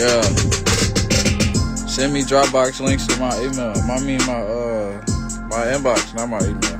Yeah. Send me Dropbox links to my email. I mean my uh my inbox, not my email.